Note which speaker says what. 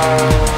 Speaker 1: Música